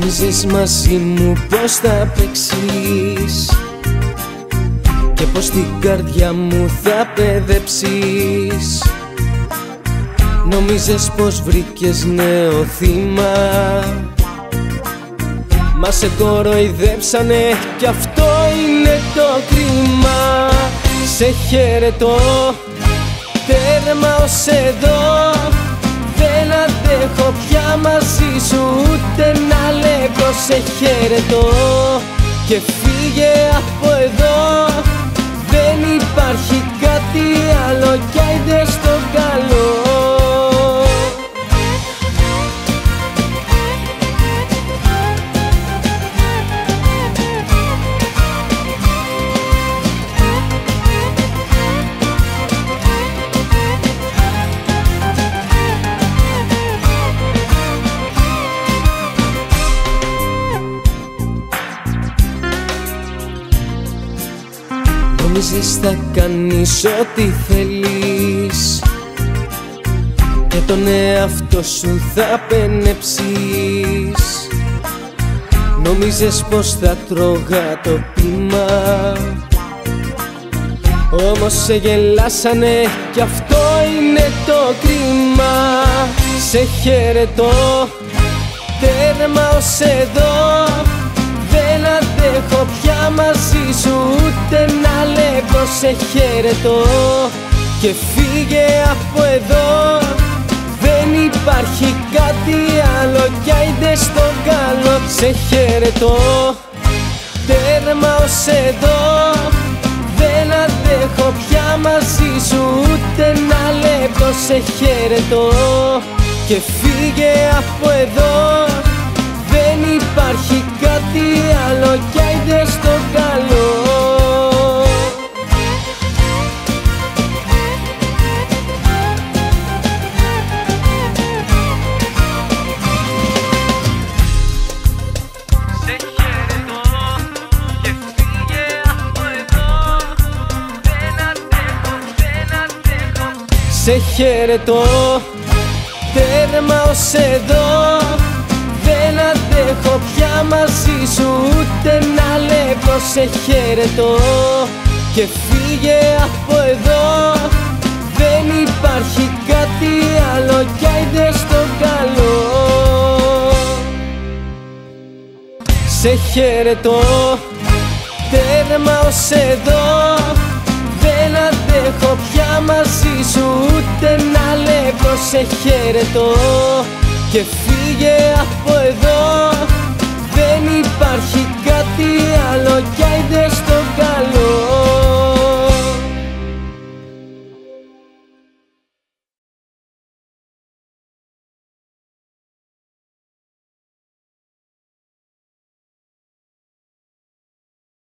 Νομίζεις μαζί μου πως θα παίξεις Και πως την καρδιά μου θα παιδέψεις. Νομίζες πως βρήκες νέο θύμα Μα σε κοροϊδέψανε κι αυτό είναι το κρίμα. Σε χαιρετώ, τέρμα ως εδώ Δεν αντέχω πια μαζί σου ούτε να λέγω σε χαιρετώ Και φύγε από εδώ, δεν υπάρχει κάτι άλλο κι άιντε στο Νομίζεις θα κάνεις ό,τι θέλεις. Και τον εαυτό σου θα πενεψείς Νομίζες πως θα τρώγα το πείμα. Όμως σε γελάσανε κι αυτό είναι το κρίμα. Σε χαιρετώ, τέρμα ως εδώ σε χαιρετώ Και φύγε από εδώ. Δεν υπάρχει κάτι άλλο κι άιντε στο καλό. Σε χαιρετώ Τέρμα ως εδώ. Δεν αντέχω πια μαζί σου ούτε να λέγω σε χαιρετώ Και φύγε από εδώ Σε χαιρετώ, τέρμα ως εδώ. Δεν αντέχω πια μαζί σου ούτε να λέγω σε χαιρετώ Και φύγε από εδώ. Δεν υπάρχει κάτι άλλο κι άιντε στο καλό. Σε χαιρετώ, τέρμα ως εδώ. Δεν αντέχω σε χαιρετώ Και φύγε από εδώ